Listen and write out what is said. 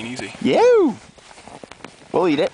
easy. Yeah! We'll eat it.